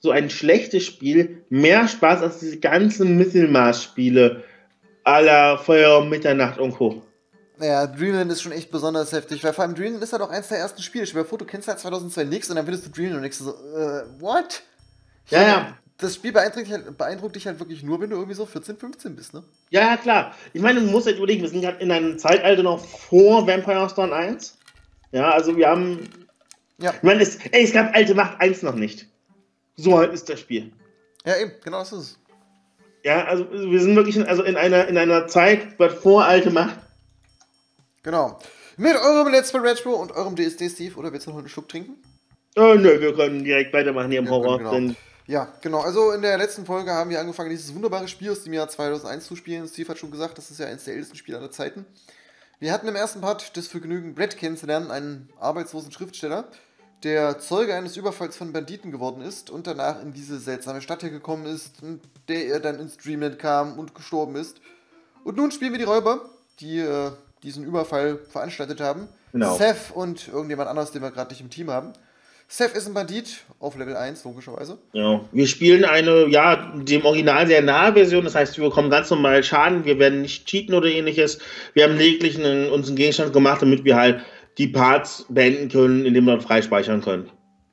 so ein schlechtes Spiel mehr Spaß als diese ganzen Mittelmaßspiele aller Feuer um Mitternacht und Co. Naja, Dreamland ist schon echt besonders heftig, weil vor allem Dreamland ist halt auch eins der ersten Spiele. Ich dir vor, du kennst halt 2002 nichts und dann findest du Dreamland und denkst so, äh, what? Ja, ja. Das Spiel beeindruckt dich, halt, beeindruckt dich halt wirklich nur, wenn du irgendwie so 14, 15 bist, ne? Ja, ja, klar. Ich meine, du musst halt überlegen, wir sind gerade in einem Zeitalter noch vor Vampire Storm 1. Ja, also wir haben. Ja. Ich meine, es, ey, es gab alte Macht 1 noch nicht. So halt ist das Spiel. Ja, eben, genau das ist es. Ja, also wir sind wirklich in, also in, einer, in einer Zeit, was vor alte Macht. Genau. Mit eurem Let's Play Retro und eurem DSD Steve, oder willst du noch einen Schluck trinken? Oh, nö, wir können direkt weitermachen hier im Ja, Horror. genau. Ja, genau. Also in der letzten Folge haben wir angefangen, dieses wunderbare Spiel aus dem Jahr 2001 zu spielen. Steve hat schon gesagt, das ist ja eines der ältesten Spiele aller Zeiten. Wir hatten im ersten Part das Vergnügen, Brett kennenzulernen, einen arbeitslosen Schriftsteller, der Zeuge eines Überfalls von Banditen geworden ist und danach in diese seltsame Stadt hier gekommen ist, in der er dann ins Dreamland kam und gestorben ist. Und nun spielen wir die Räuber, die äh, diesen Überfall veranstaltet haben. Genau. Seth und irgendjemand anderes, den wir gerade nicht im Team haben. Seth ist ein Bandit auf Level 1, logischerweise. ja, wir spielen eine, ja, dem Original sehr nahe Version. Das heißt, wir bekommen ganz normal Schaden. Wir werden nicht cheaten oder ähnliches. Wir haben lediglich einen, uns einen Gegenstand gemacht, damit wir halt die Parts beenden können, indem wir dann freispeichern können.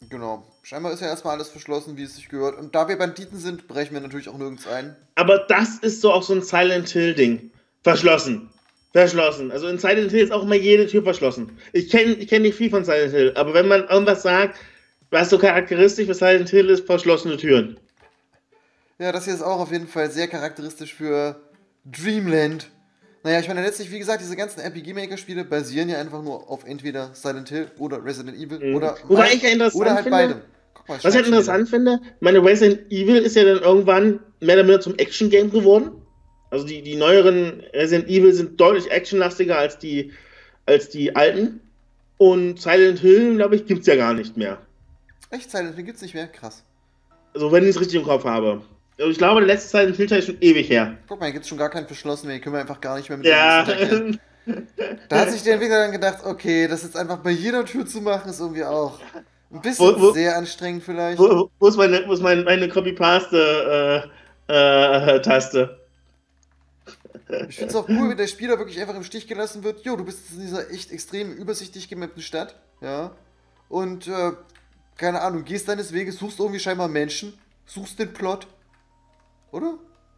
Genau. Scheinbar ist ja erstmal alles verschlossen, wie es sich gehört. Und da wir Banditen sind, brechen wir natürlich auch nirgends ein. Aber das ist so auch so ein Silent Hill-Ding. Verschlossen. Verschlossen. Also in Silent Hill ist auch immer jede Tür verschlossen. Ich kenne ich kenn nicht viel von Silent Hill, aber wenn man irgendwas sagt, was so charakteristisch für Silent Hill ist, verschlossene Türen. Ja, das hier ist auch auf jeden Fall sehr charakteristisch für Dreamland. Naja, ich meine, letztlich, wie gesagt, diese ganzen RPG-Maker-Spiele basieren ja einfach nur auf entweder Silent Hill oder Resident Evil Mhm. oder, Wobei ich ja interessant oder halt finde- beide. Guck mal, Was ich halt interessant finde, meine Resident Evil ist ja dann irgendwann mehr oder weniger zum Action-Game geworden. Also die, die neueren Resident Evil sind deutlich actionlastiger als die, als die alten. Und Silent Hill, glaube ich, gibt es ja gar nicht mehr. Echt, Silent Hill gibt's nicht mehr? Krass. Also wenn ich es richtig im Kopf habe. Also ich glaube, der letzte Silent Hill Teil ist schon ewig her. Guck mal, hier gibt's schon gar keinen verschlossen mehr. Hier können wir einfach gar nicht mehr mit Ja. Da hat sich der Entwickler dann gedacht, okay, das jetzt einfach bei jeder Tür zu machen, ist irgendwie auch ein bisschen Wo- wo- sehr anstrengend vielleicht. wo, wo ist meine, wo ist meine, meine Copy-Paste-Taste? Äh, äh? Ich finde es auch cool, wie der Spieler wirklich einfach im Stich gelassen wird. Jo, du bist in dieser echt extrem übersichtlich gemappten Stadt, ja. Und, äh, keine Ahnung, gehst deines Weges, suchst irgendwie scheinbar Menschen, suchst den Plot. Oder?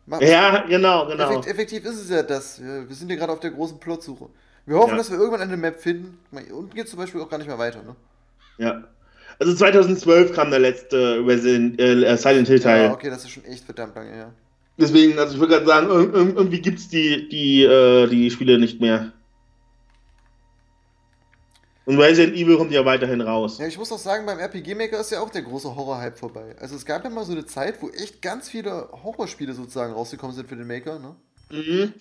Mach- ja, genau, genau. Effekt, effektiv ist es ja das. Wir, sind hier gerade auf der großen Plotsuche. Wir hoffen, Ja. dass wir irgendwann eine Map finden. Unten geht zum Beispiel auch gar nicht mehr weiter, ne? Ja. Also 2012 kam der letzte Resident, äh, Silent Hill Teil. Ja, okay, das ist schon echt verdammt lange, ja. Deswegen, also ich würde gerade sagen, ir- ir- irgendwie gibt es die, die, äh, die Spiele nicht mehr. Und Resident Evil kommt ja weiterhin raus. Ja, ich muss auch sagen, beim RPG Maker ist ja auch der große Horror-Hype vorbei. Also es gab ja mal so eine Zeit, wo echt ganz viele Horrorspiele sozusagen rausgekommen sind für den Maker, ne? Mhm.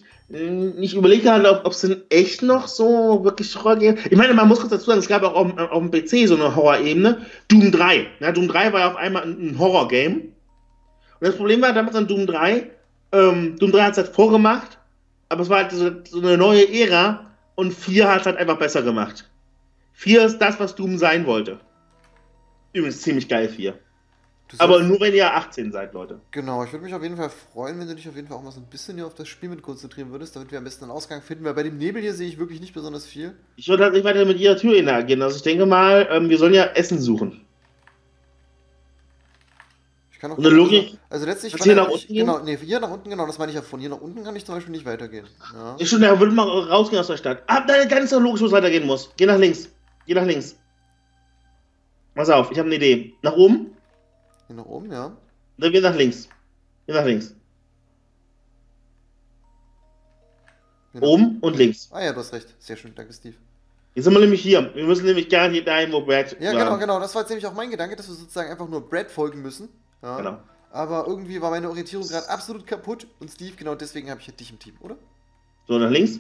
Ich überlege gerade, ob es denn echt noch so wirklich Horror gibt. Ich meine, man muss kurz dazu sagen, es gab auch auf, dem- auf dem PC so eine Horror-Ebene. Doom 3. Ja, Doom 3 war ja auf einmal ein, ein Horror-Game. Und das Problem war damals an Doom 3, ähm, Doom 3 hat es halt vorgemacht, aber es war halt so, so eine neue Ära und 4 hat es halt einfach besser gemacht. 4 ist das, was Doom sein wollte. Übrigens ziemlich geil 4. Du Aber nur wenn ihr 18 seid, Leute. Genau, ich würde mich auf jeden Fall freuen, wenn du dich auf jeden Fall auch mal so ein bisschen hier auf das Spiel mit konzentrieren würdest, damit wir am besten einen Ausgang finden, weil bei dem Nebel hier sehe ich wirklich nicht besonders viel. Ich würde halt nicht weiter mit ihrer Tür interagieren. Also ich denke mal, ähm, wir sollen ja Essen suchen. Ich kann auch eine Logik- Also letztlich Kannst du hier nach unten? Genau, nee, hier nach unten, genau, das meine ich ja von. Hier nach unten kann ich zum Beispiel nicht weitergehen. Ja. Ich schon, würde mal rausgehen aus der Stadt. Ah, da ganz so logisch, wo es weitergehen muss. Geh nach links. Geh nach links. Pass auf, ich habe eine Idee. Nach oben, Hier nach oben, ja. dann geh nach links. Geh nach links. Nach- Oben und links. Ah ja, du hast recht. Sehr schön, danke Steve. Jetzt sind wir nämlich hier. Wir müssen nämlich gar nicht dahin, wo Brad Ja, war. genau, genau. Das war jetzt nämlich auch mein Gedanke, dass wir sozusagen einfach nur Brad folgen müssen. Ja. Genau. Aber irgendwie war meine Orientierung gerade absolut kaputt und Steve, genau deswegen habe ich halt dich im Team, oder? So, nach links.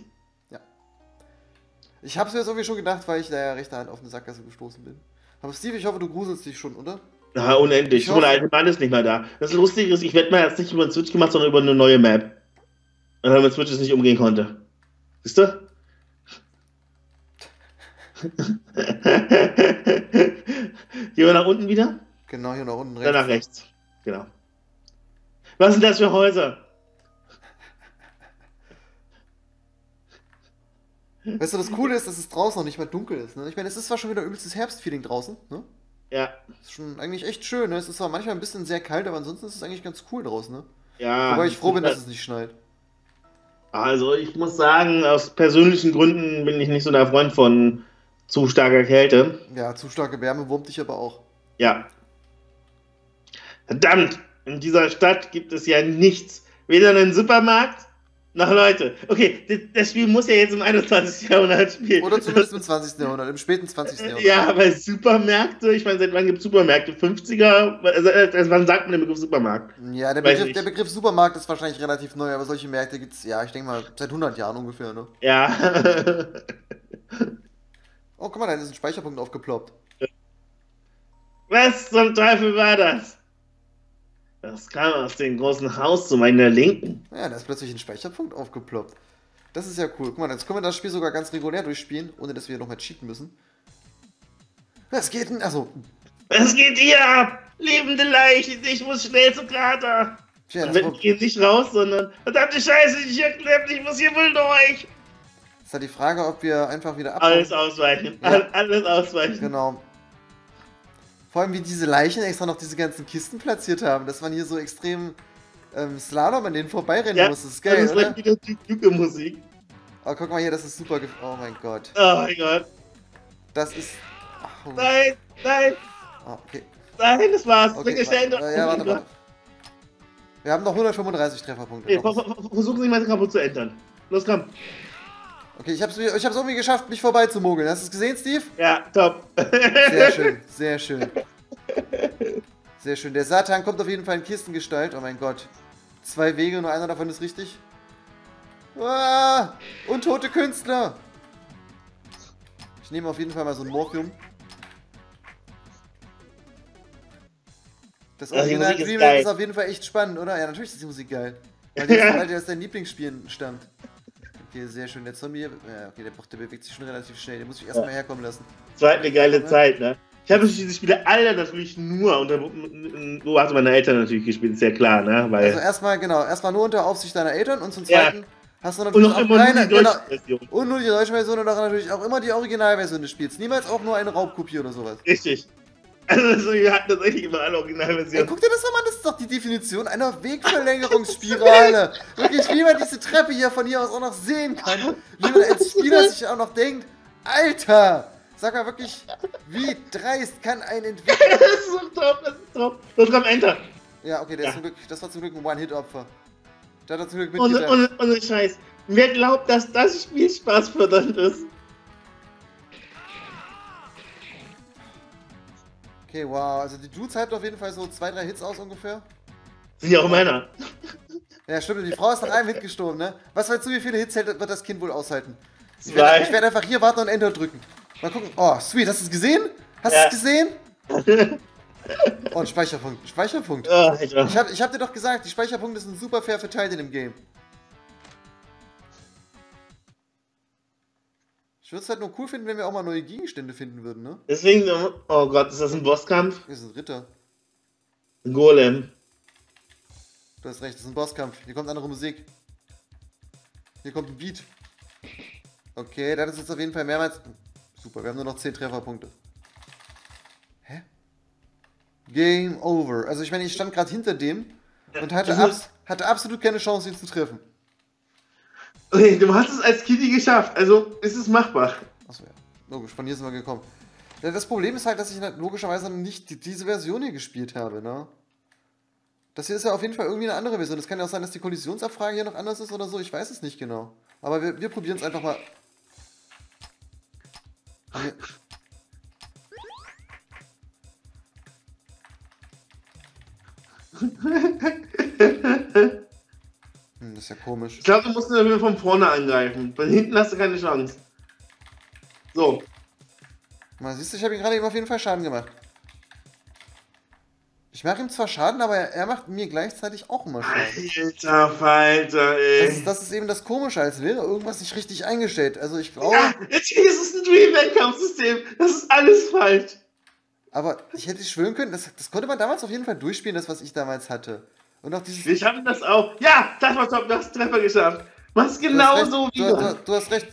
Ich habe es mir jetzt irgendwie schon gedacht, weil ich da ja rechter Hand auf eine Sackgasse gestoßen bin. Aber Steve, ich hoffe, du gruselst dich schon, oder? Ja, unendlich. Ich Schon der hoffe- alte Mann ist nicht mehr da. Das Lustige ist, ich werde mal jetzt nicht über den Switch gemacht, sondern über eine neue Map. Weil er mit Switch es nicht umgehen konnte. Siehst du? Gehen wir nach unten wieder? Genau, hier nach unten rechts. Dann nach rechts. Genau. Was sind das für Häuser? Weißt du, das Coole ist, dass es draußen noch nicht mal dunkel ist. Ne? Ich meine, es ist zwar schon wieder übelstes Herbstfeeling draußen, ne? Ja. Ist schon eigentlich echt schön, ne? Es ist zwar manchmal ein bisschen sehr kalt, aber ansonsten ist es eigentlich ganz cool draußen, ne? Ja. Wobei ich froh bin, dass es nicht schneit. Also, ich muss sagen, aus persönlichen Gründen bin ich nicht so der Freund von zu starker Kälte. Ja, zu starke Wärme wurmt dich aber auch. Ja. Verdammt, in dieser Stadt gibt es ja nichts. Weder einen Supermarkt noch Leute. Okay, das Spiel muss ja jetzt im 21. Jahrhundert spielen. Oder zumindest im 20. Jahrhundert, im späten 20. Jahrhundert. Ja, aber Supermärkte, ich meine, seit wann gibt es Supermärkte? 50er? Also, also, wann sagt man den Begriff Supermarkt? Ja, der Begriff, der Begriff, Supermarkt ist wahrscheinlich relativ neu, aber solche Märkte gibt es, ja, ich denke mal, seit 100 Jahren ungefähr, ne? Ja. oh, guck mal, da ist ein Speicherpunkt aufgeploppt. Was zum Teufel war das? Das kam aus dem großen Haus zu meiner Linken. Ja, da ist plötzlich ein Speicherpunkt aufgeploppt. Das ist ja cool. Guck mal, jetzt können wir das Spiel sogar ganz regulär durchspielen, ohne dass wir nochmal cheaten müssen. Was geht denn? Achso. Was geht hier ab? Lebende Leichen, ich muss schnell zu Krater. Tja, das Und wir nicht raus, sondern verdammte Scheiße, ich erklärt, ich muss hier wohl durch. ist halt die Frage, ob wir einfach wieder abhauen. Alles ausweichen. Ja. Alles ausweichen. Genau. Vor allem, wie diese Leichen extra noch diese ganzen Kisten platziert haben, dass man hier so extrem ähm, Slalom an denen vorbeirennen ja, muss. Das ist geil, das ist oder? wieder Duke-Musik. Oh, guck mal hier, das ist super. Oh mein Gott. Oh mein Gott. Das ist. Oh. Nein, nein. Oh, okay. Nein, das war's. Okay, Bring warte, äh, ja, warte, warte. Wir haben noch 135 Trefferpunkte. Okay, versuchen Sie mal kaputt zu ändern. Los, komm. Okay, ich hab's, ich hab's irgendwie geschafft, mich vorbeizumogeln. Hast du es gesehen, Steve? Ja, top. Sehr schön, sehr schön. Sehr schön. Der Satan kommt auf jeden Fall in Kistengestalt. Oh mein Gott. Zwei Wege, nur einer davon ist richtig. Ah, untote Künstler. Ich nehme auf jeden Fall mal so ein Morphium. Das Original Remake ist, ist, auf jeden Fall echt spannend, oder? Ja, natürlich ist die Musik geil. Weil der, weil der aus deinem Lieblingsspiel stammt. Okay, sehr schön. Der Zombie, ja, okay, der, der bewegt sich schon relativ schnell. Den muss ich erstmal ja. herkommen lassen. Es war halt eine geile ja. Zeit, ne? Ich habe diese Spiele alle natürlich nur unter Beobachtung meiner Eltern natürlich gespielt, ist ja klar, ne? Weil also erstmal, genau, erstmal nur unter Aufsicht deiner Eltern und zum zweiten ja. hast du natürlich auch keine, genau, und nur die deutsche Version und auch natürlich auch immer die Originalversion des Spiels. Niemals auch nur eine Raubkopie oder sowas. Richtig. Also wir hatten tatsächlich immer alle Originalversionen. guck dir das doch an, das ist doch die Definition einer Wegverlängerungsspirale. Wirklich, wie man diese Treppe hier von hier aus auch noch sehen kann. Wie man als Spieler sich auch noch denkt, Alter, sag mal wirklich, wie dreist kann ein Entwickler... das ist so top, das ist top. Das kommt Enter. Ja, okay, ja. Glück, das war zum Glück ein One-Hit-Opfer. Da hat er zum Glück mitgedacht. Ohne, ohne, ohne Scheiß. Wer glaubt, dass das Spiel spaßfördernd ist? Okay, wow. Also die Dudes halten auf jeden Fall so zwei, drei Hits aus ungefähr. Sind ja auch Männer. Ja, stimmt. Die Frau ist nach einem Hit gestorben, ne? Was weißt du, wie viele Hits wird das Kind wohl aushalten? Ich werde werd einfach hier warten und Enter drücken. Mal gucken. Oh, sweet. Hast du es gesehen? Hast du ja. es gesehen? Oh, ein Speicherpunkt. Speicherpunkt. Oh, ich, ich, hab, ich hab dir doch gesagt, die Speicherpunkte sind super fair verteilt in dem Game. Ich würde es halt nur cool finden, wenn wir auch mal neue Gegenstände finden würden, ne? Deswegen, oh Gott, ist das ein Bosskampf? Das ist ein Ritter. Ein Golem. Du hast recht, das ist ein Bosskampf. Hier kommt andere Musik. Hier kommt ein Beat. Okay, das ist jetzt auf jeden Fall mehrmals. Super, wir haben nur noch 10 Trefferpunkte. Hä? Game over. Also ich meine, ich stand gerade hinter dem und hatte, abs hatte absolut keine Chance, ihn zu treffen. Okay, du hast es als Kitty geschafft, also ist es machbar. Achso, ja. Logisch, von hier sind wir gekommen. Das Problem ist halt, dass ich halt logischerweise nicht diese Version hier gespielt habe, ne? Das hier ist ja auf jeden Fall irgendwie eine andere Version. Es kann ja auch sein, dass die Kollisionsabfrage hier noch anders ist oder so. Ich weiß es nicht genau. Aber wir, wir probieren es einfach mal. Hm, das ist ja komisch. Ich glaube, du musst ihn von vorne angreifen. Von hinten hast du keine Chance. So. Mal siehst du, ich habe ihm gerade eben auf jeden Fall Schaden gemacht. Ich mache ihm zwar Schaden, aber er, macht mir gleichzeitig auch immer Schaden. Alter Falter, ey. Das ist, das ist, eben das Komische, als wäre irgendwas nicht richtig eingestellt. Also ich glaube. Ja, jetzt ist es ein Dreamback-Kampfsystem. Das ist alles falsch. Aber ich hätte schwören können, das, das konnte man damals auf jeden Fall durchspielen, das, was ich damals hatte. Und auch dieses. Wir schaffen das auch. Ja, das war top, du hast Treffer geschafft. Was genau recht, so du, du, du hast recht.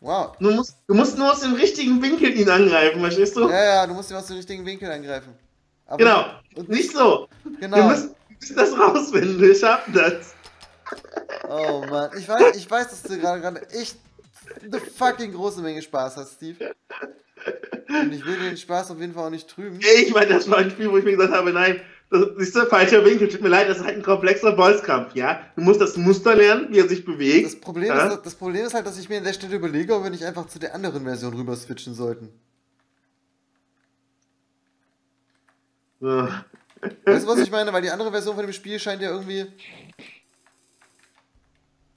Wow. Du musst, du musst nur aus dem richtigen Winkel ihn angreifen, verstehst du? Ja, ja, du musst ihn aus dem richtigen Winkel angreifen. Aber genau. Und nicht so. Genau. Wir müssen, wir müssen das rausfinden. Wir schaffen das. Oh Mann. Ich weiß, ich weiß dass du gerade gerade echt eine fucking große Menge Spaß hast, Steve. Und ich will den Spaß auf jeden Fall auch nicht trüben. Ich meine, das war ein Spiel, wo ich mir gesagt habe, nein, das ist der falsche Winkel. Tut mir leid, das ist halt ein komplexer Bolzkampf, ja? Du musst das Muster lernen, wie er sich bewegt. Das Problem, ja? ist, das Problem ist halt, dass ich mir an der Stelle überlege, ob wir nicht einfach zu der anderen Version rüber switchen sollten. So. Weißt du, was ich meine? Weil die andere Version von dem Spiel scheint ja irgendwie.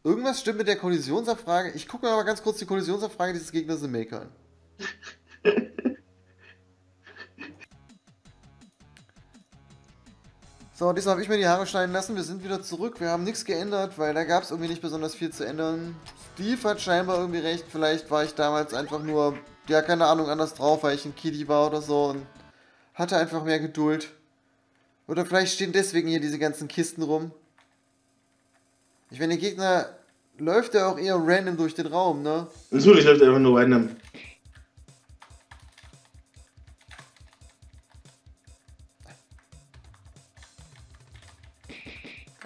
Irgendwas stimmt mit der Kollisionsabfrage. Ich gucke mir aber ganz kurz die Kollisionsabfrage dieses Gegners im Maker an. So, diesmal habe ich mir die Haare schneiden lassen. Wir sind wieder zurück. Wir haben nichts geändert, weil da gab es irgendwie nicht besonders viel zu ändern. Steve hat scheinbar irgendwie recht. Vielleicht war ich damals einfach nur, ja, keine Ahnung, anders drauf, weil ich ein Kitty war oder so und hatte einfach mehr Geduld. Oder vielleicht stehen deswegen hier diese ganzen Kisten rum. Ich meine, der Gegner läuft ja auch eher random durch den Raum, ne? Natürlich läuft er einfach nur random.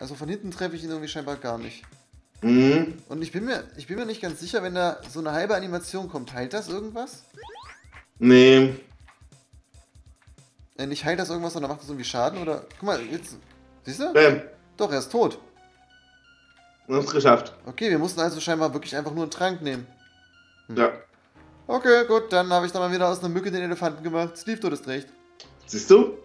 Also von hinten treffe ich ihn irgendwie scheinbar gar nicht. Mhm. Und ich bin mir, ich bin mir nicht ganz sicher, wenn da so eine halbe Animation kommt, heilt das irgendwas? Nee. Äh, nicht heilt das irgendwas, sondern macht das irgendwie Schaden oder. Guck mal, jetzt. Siehst du? Bam. Doch, er ist tot. Wir haben es geschafft. Okay, wir mussten also scheinbar wirklich einfach nur einen Trank nehmen. Ja. Okay, gut, dann habe ich da mal wieder aus einer Mücke den Elefanten gemacht. Steve, du hast recht. Siehst du?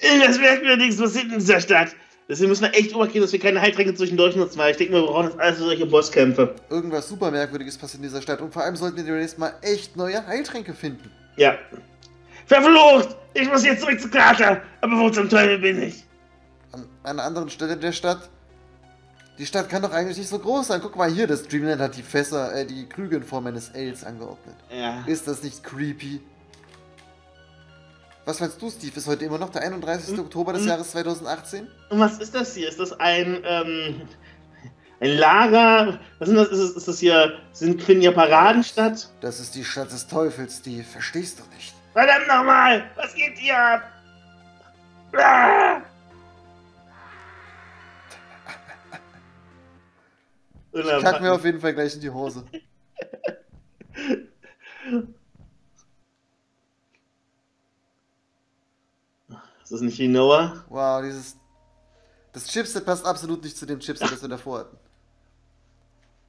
Das Merkwürdiges passiert in dieser Stadt. Deswegen müssen wir echt übergehen, dass wir keine Heiltränke zwischendurch nutzen, weil ich denke, wir brauchen das alles für solche Bosskämpfe. Irgendwas super Merkwürdiges passiert in dieser Stadt und vor allem sollten wir demnächst mal echt neue Heiltränke finden. Ja. Verflucht! Ich muss jetzt zurück zu Krater. Aber wo zum Teufel bin ich? An einer anderen Stelle der Stadt. Die Stadt kann doch eigentlich nicht so groß sein. Guck mal hier, das Dreamland hat die Fässer, äh, die Krüge in Form eines Ls angeordnet. Ja. Ist das nicht creepy? Was meinst du, Steve? Ist heute immer noch der 31. Oktober des Mhm. Jahres 2018? Und was ist das hier? Ist das ein, ähm, ein Lager? Was sind das? Ist, es, ist das hier, sind, finden hier Paraden statt? Das ist die Stadt des Teufels, Steve. Verstehst du nicht? Verdammt nochmal! Was geht hier ab? Ah! Ich kack mir auf jeden Fall gleich in die Hose. das nicht wie Noah? Wow, dieses. Das Chipset passt absolut nicht zu dem Chipset, das wir davor hatten.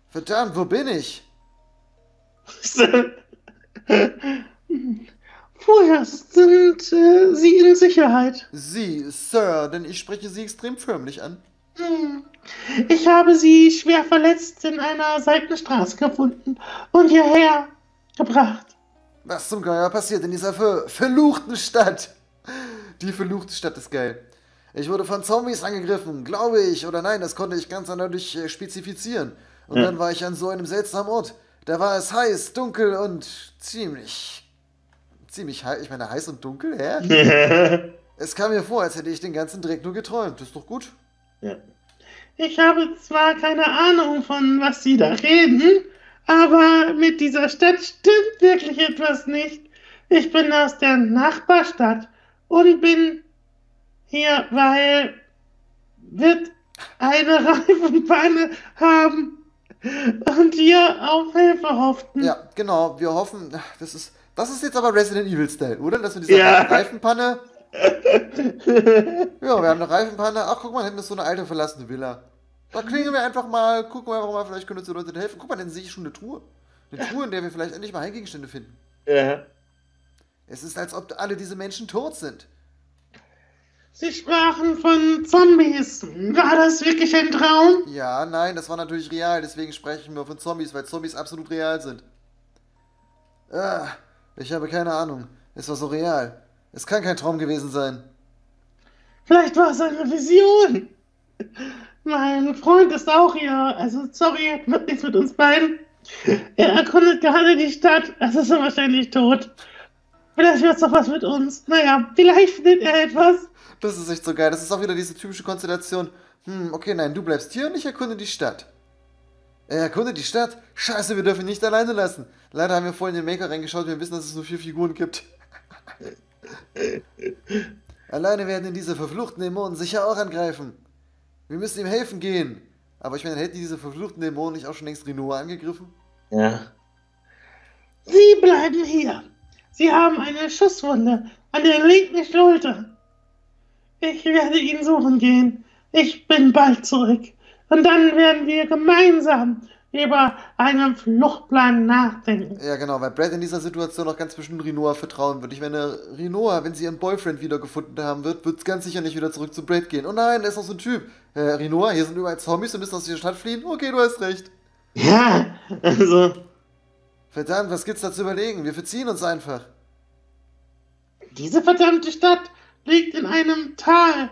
Verdammt, wo bin ich? Vorher sind äh, Sie in Sicherheit. Sie, Sir, denn ich spreche Sie extrem förmlich an. Hm. Ich habe Sie schwer verletzt in einer Seitenstraße gefunden und hierher gebracht. Was zum Geier passiert in dieser ver verluchten Stadt? Die verluchte Stadt ist geil. Ich wurde von Zombies angegriffen, glaube ich, oder nein, das konnte ich ganz eindeutig äh, spezifizieren. Und Ja. dann war ich an so einem seltsamen Ort. Da war es heiß, dunkel und ziemlich. ziemlich heiß. Ich meine, heiß und dunkel, hä? Es kam mir vor, als hätte ich den ganzen Dreck nur geträumt. Ist doch gut. Ja. Ich habe zwar keine Ahnung, von was Sie da reden, aber mit dieser Stadt stimmt wirklich etwas nicht. Ich bin aus der Nachbarstadt und bin hier, weil wird eine Reifenpanne haben und wir auf Hilfe hofften. Ja, genau. Wir hoffen, das ist. Das ist jetzt aber Resident Evil Style, oder? Dass wir diese Ja. Reifenpanne. Ja, wir haben eine Reifenpanne. Ach, guck mal, hinten ist so eine alte verlassene Villa. Da klingeln wir einfach mal, gucken wir einfach mal, vielleicht können uns die Leute helfen. Guck mal, dann sehe ich schon eine Truhe. Eine Truhe, in der wir vielleicht endlich mal Heilgegenstände finden. Ja. Es ist, als ob alle diese Menschen tot sind. Sie sprachen von Zombies. War das wirklich ein Traum? Ja, nein, das war natürlich real, deswegen sprechen wir von Zombies, weil Zombies absolut real sind. Ah, ich habe keine Ahnung. Es war so real. Es kann kein Traum gewesen sein. Vielleicht war es eine Vision. Mein Freund ist auch hier. Also, sorry, hat nichts mit uns beiden. Er erkundet gerade die Stadt. Also ist er wahrscheinlich tot. Vielleicht wird's doch was mit uns. Naja, vielleicht findet er etwas. Das ist echt so geil. Das ist auch wieder diese typische Konstellation. Hm, okay, nein, du bleibst hier und ich erkunde die Stadt. Er erkundet die Stadt? Scheiße, wir dürfen ihn nicht alleine lassen. Leider haben wir vorhin in den Maker reingeschaut, wir wissen, dass es nur vier Figuren gibt. alleine werden ihn diese verfluchten Dämonen sicher auch angreifen. Wir müssen ihm helfen gehen. Aber ich meine, hätten diese verfluchten Dämonen nicht auch schon längst Rinoa angegriffen? Ja. Sie bleiben hier. Sie haben eine Schusswunde an der linken Schulter. Ich werde ihn suchen gehen. Ich bin bald zurück. Und dann werden wir gemeinsam über einen Fluchtplan nachdenken. Ja, genau, weil Brad in dieser Situation auch ganz bestimmt Rinoa vertrauen wird. Ich meine, Rinoa, wenn sie ihren Boyfriend wiedergefunden haben wird, wird es ganz sicher nicht wieder zurück zu Brad gehen. Oh nein, er ist noch so ein Typ. Äh, Rinoa, hier sind überall Zombies, du müssen aus dieser Stadt fliehen. Okay, du hast recht. Ja, also. Verdammt, was gibt's da zu überlegen? Wir verziehen uns einfach. Diese verdammte Stadt liegt in einem Tal.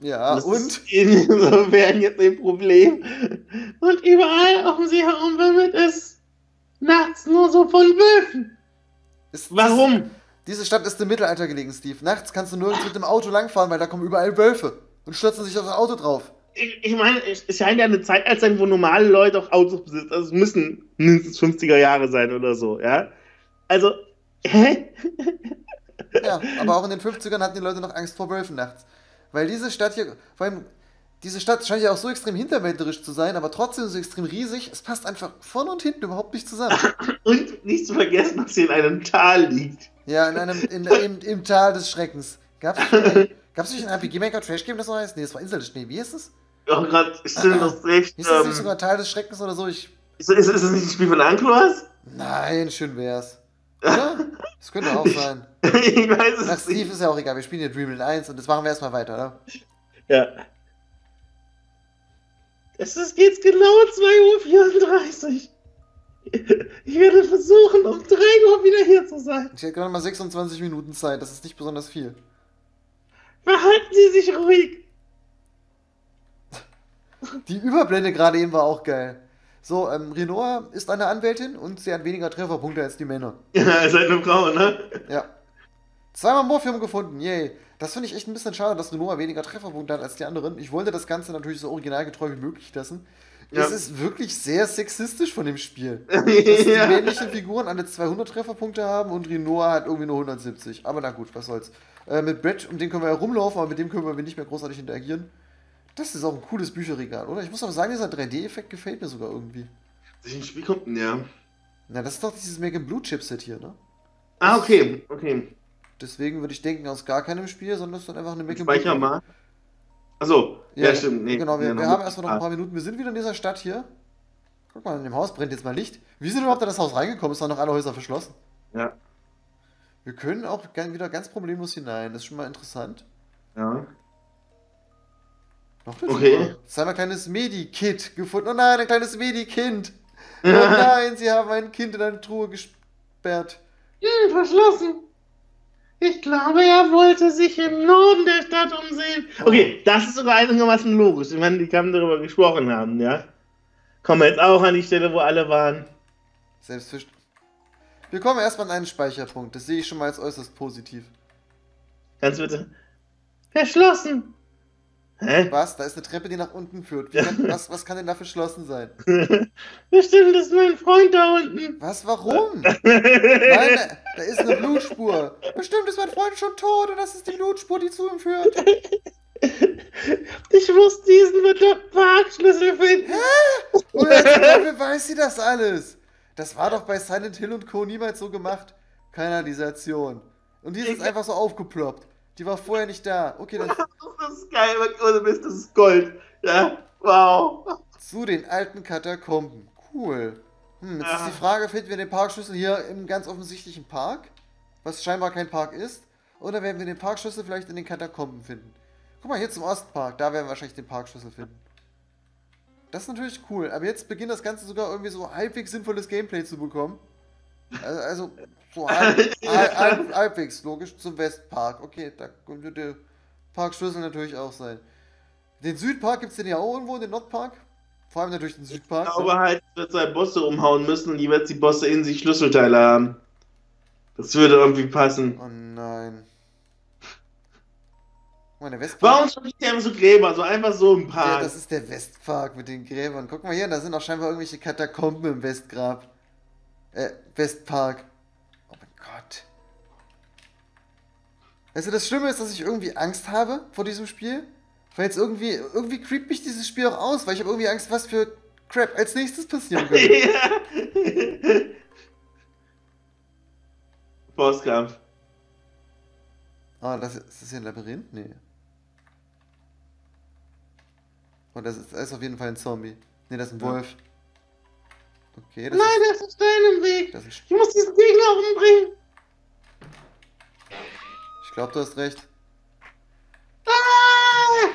Ja, das und? Ist insofern jetzt ein Problem. Und überall um sie herum wimmelt es nachts nur so von Wölfen. Ist, Warum? Diese Stadt ist im Mittelalter gelegen, Steve. Nachts kannst du nirgends mit dem Auto langfahren, weil da kommen überall Wölfe und stürzen sich auf das Auto drauf. Ich, ich meine, es scheint ja eine Zeit als sein, wo normale Leute auch Autos besitzen. Also es müssen mindestens 50er Jahre sein oder so, ja? Also, hä? Ja, aber auch in den 50ern hatten die Leute noch Angst vor Wölfen nachts. Weil diese Stadt hier, vor allem, diese Stadt scheint ja auch so extrem hinterwäldlerisch zu sein, aber trotzdem so extrem riesig. Es passt einfach vorne und hinten überhaupt nicht zusammen. Und nicht zu vergessen, dass sie in einem Tal liegt. Ja, in einem, in, im, im Tal des Schreckens. Nicht, gab's nicht ein RPG Maker Trash Game, das so heißt? Nee, das war Insel des Schnee. Wie ist es? Oh Gott, stimmt, das recht. Ist das Ähm, nicht sogar Teil des Schreckens oder so? Ich, ist, ist, ist das nicht ein Spiel von Anklos? nein, schön wär's. Oder? Das könnte auch sein. ich weiß es Nach nicht. Steve ist ja auch egal, wir spielen hier Dreamland 1 und das machen wir erstmal weiter, oder? Ja. Es ist jetzt genau 2.34 Uhr. Ich werde versuchen, um 3 Uhr wieder hier zu sein. Ich hätte gerade mal 26 Minuten Zeit, das ist nicht besonders viel. Verhalten Sie sich ruhig. Die Überblende gerade eben war auch geil. So, ähm, Renoir ist eine Anwältin und sie hat weniger Trefferpunkte als die Männer. Ja, ihr seid eine Frau, ne? Ja. Zweimal Morphium gefunden, yay. Das finde ich echt ein bisschen schade, dass Renoir weniger Trefferpunkte hat als die anderen. Ich wollte das Ganze natürlich so originalgetreu wie möglich lassen. Ja. Es ist wirklich sehr sexistisch von dem Spiel. Dass die ja. männlichen Figuren alle 200 Trefferpunkte haben und Renoir hat irgendwie nur 170. Aber na gut, was soll's. Äh, mit Brett, um den können wir ja rumlaufen, aber mit dem können wir nicht mehr großartig interagieren. Das ist auch ein cooles Bücherregal, oder? Ich muss aber sagen, dieser 3D-Effekt gefällt mir sogar irgendwie. Sich ein Spiel kommt, ja. Na, das ist doch dieses Megan Blue Chipset hier, ne? Ah, okay, okay. Deswegen würde ich denken, aus gar keinem Spiel, sondern es ist dann einfach eine Megan Blue. Speicher mal. Achso, ja, stimmt. Nee, genau, wir, ja, wir haben erstmal noch ein ah. paar Minuten. Wir sind wieder in dieser Stadt hier. Guck mal, in dem Haus brennt jetzt mal Licht. Wie sind überhaupt in das Haus reingekommen? Ist da noch alle Häuser verschlossen? Ja, Wir können auch wieder ganz problemlos hinein. Das ist schon mal interessant. ja. Noch eine Okay. Tür. Jetzt haben wir ein kleines Medi-Kit gefunden. Oh nein, ein kleines Medi-Kind. Oh nein, sie haben ein Kind in eine Truhe gesperrt. Hm, verschlossen. Ich glaube, er wollte sich im Norden der Stadt umsehen. Okay, das ist sogar einigermaßen logisch. Ich meine, die kann darüber gesprochen haben, ja. Kommen wir jetzt auch an die Stelle, wo alle waren. Selbstverständlich. Wir kommen erstmal an einen Speicherpunkt. Das sehe ich schon mal als äußerst positiv. Ganz bitte. Verschlossen. Hä? Was? Da ist eine Treppe, die nach unten führt. Kann, was, was kann denn da verschlossen sein? Bestimmt ist mein Freund da unten. Was? Warum? Nein, da, da ist eine Blutspur. Bestimmt ist mein Freund schon tot und das ist die Blutspur, die zu ihm führt. Ich muss diesen verdammten Parkschlüssel finden. Woher zum Teufel weiß sie das alles? Das war doch bei Silent Hill und Co. niemals so gemacht. Kanalisation. Und die ist jetzt einfach so aufgeploppt. Die war vorher nicht da. Okay, dann Das ist geil, ohne Mist, das ist Gold. Ja, wow. zu den alten Katakomben. Cool. Hm, jetzt Ja. ist die Frage, finden wir den Parkschlüssel hier im ganz offensichtlichen Park? Was scheinbar kein Park ist. Oder werden wir den Parkschlüssel vielleicht in den Katakomben finden? Guck mal, hier zum Ostpark. Da werden wir wahrscheinlich den Parkschlüssel finden. Das ist natürlich cool. Aber jetzt beginnt das Ganze sogar irgendwie so halbwegs sinnvolles Gameplay zu bekommen. Also, also so halb, halb, halb, halbwegs logisch zum Westpark. Okay, da könnte der Parkschlüssel natürlich auch sein. Den Südpark gibt es den ja auch irgendwo, den Nordpark. Vor allem natürlich den Ich Südpark. glaube halt, es wird zwei Bosse umhauen müssen und jeweils die Bosse in sich Schlüsselteile haben. Das würde irgendwie passen. Oh nein. Meine Westpark. Warum nicht einfach so Gräber? So einfach so ein Ja, paar. das ist der Westpark mit den Gräbern. Guck mal hier, da sind auch scheinbar irgendwelche Katakomben im Westgrab. Äh, Westpark. Oh mein Gott. Weißt du, das Schlimme ist, dass ich irgendwie Angst habe vor diesem Spiel. Weil jetzt irgendwie, irgendwie creept mich dieses Spiel auch aus, weil ich habe irgendwie Angst, was für Crap als nächstes passieren könnte. Bosskampf. Ah, das ist, ist das hier ein Labyrinth? Nee. Oh, das ist, das ist auf jeden Fall ein Zombie. Nee, das ist ein. Wolf. Okay, das Nein, ist, da ist ein Stein im Weg. Ich muss diesen Gegner umbringen. Ich glaube, du hast recht. Ah!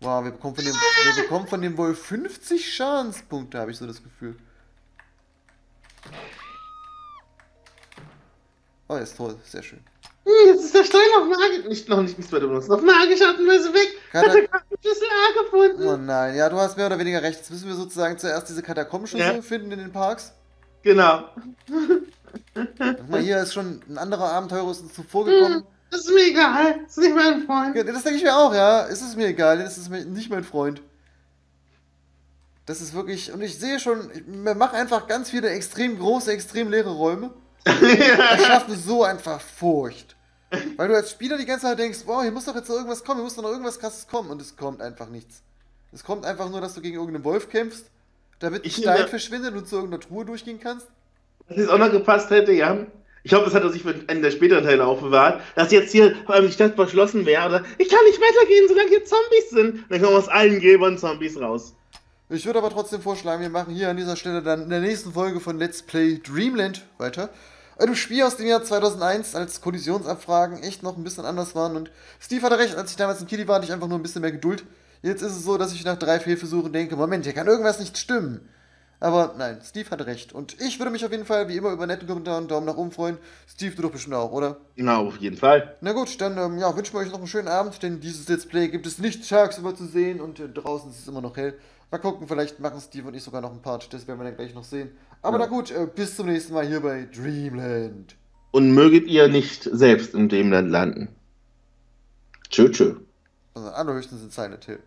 Wow, wir bekommen von dem, wir bekommen von dem Wolf 50 Schadenspunkte, habe ich so das Gefühl. Oh, er ist toll, sehr schön. Hm, Jetzt ist der Stein auf magisch. Nicht, noch nicht mehr benutzen. Auf magische Art und Weise weg. Kann Hat er er- gerade einen Schlüssel A gefunden. Oh nein, ja, du hast mehr oder weniger recht. Jetzt müssen wir sozusagen zuerst diese Katakombenschlüssel Ja. finden in den Parks. Genau. Guck mal, hier ist schon ein anderer Abenteurer ist uns zuvor gekommen. Das ist mir egal. Das ist nicht mein Freund. Ja, Das denke ich mir auch, ja. Es ist mir egal, das ist mir nicht mein Freund. Das ist wirklich, und ich sehe schon, ich mache einfach ganz viele extrem große, extrem leere Räume. Das schafft mir so einfach Furcht. Weil du als Spieler die ganze Zeit denkst, boah, hier muss doch jetzt noch irgendwas kommen, hier muss doch noch irgendwas krasses kommen. Und es kommt einfach nichts. Es kommt einfach nur, dass du gegen irgendeinen Wolf kämpfst, damit Ich- Stein verschwindet und du zu irgendeiner Truhe durchgehen kannst. Was jetzt auch noch gepasst hätte, ja. Ich hoffe, das hat er sich für einen der späteren Teile aufbewahrt, dass jetzt hier vor allem die Stadt verschlossen wäre. Oder ich kann nicht weitergehen, solange hier Zombies sind. Dann kommen aus allen Gräbern Zombies raus. Ich würde aber trotzdem vorschlagen, wir machen hier an dieser Stelle dann in der nächsten Folge von Let's Play Dreamland weiter. Einem Spiel aus dem Jahr 2001, als Kollisionsabfragen echt noch ein bisschen anders waren. Und Steve hatte recht, als ich damals in Kili war, hatte ich einfach nur ein bisschen mehr Geduld. Jetzt ist es so, dass ich nach drei Fehlversuchen denke, Moment, hier kann irgendwas nicht stimmen. Aber nein, Steve hatte recht. Und ich würde mich auf jeden Fall wie immer über nette Kommentare und Daumen nach oben freuen. Steve, du doch bestimmt auch, oder? Na, auf jeden Fall. Na gut, dann ähm, ja, wünschen wir euch noch einen schönen Abend, denn dieses Let's Play gibt es nicht tagsüber zu sehen und äh, draußen ist es immer noch hell. Mal gucken, vielleicht machen Steve und ich sogar noch einen Part, das werden wir dann gleich noch sehen. Aber Ja. na gut, äh, bis zum nächsten Mal hier bei Dreamland. Und möget ihr nicht selbst im Dreamland landen. Tschö, tschö. Also allerhöchstens in Silent Hill.